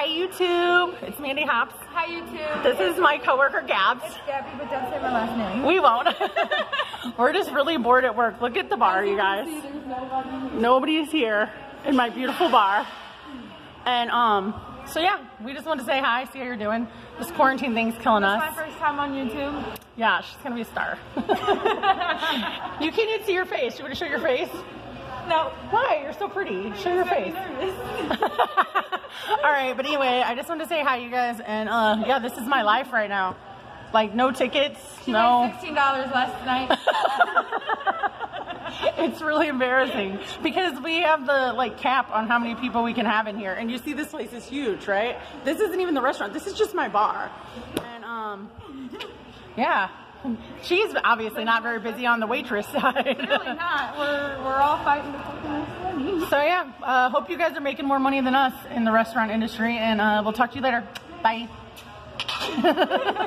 Hi YouTube, it's Mandee Hops. Hi YouTube. This is my coworker Gabs. It's Gabby, but don't say my last name. We won't. We're just really bored at work. Look at the bar, you guys. See, nobody. Nobody's here in my beautiful bar. And um, so yeah, we just wanted to say hi, see how you're doing. This quarantine thing's killing It's my first time on YouTube. Yeah, she's gonna be a star. you can't even see your face. You wanna show your face? No. Why? You're so pretty. Show your face. All right, but anyway, I just wanted to say hi, you guys, and uh, yeah, this is my life right now. Like no tickets, She no. made $16 last night. it's really embarrassing because we have the like cap on how many people we can have in here, and you see this place is huge, right? This isn't even the restaurant. This is just my bar, and um, yeah. She's obviously not very busy on the waitress side. really not. We're, we're all fighting to fucking money. So yeah, uh, hope you guys are making more money than us in the restaurant industry, and uh, we'll talk to you later. Bye.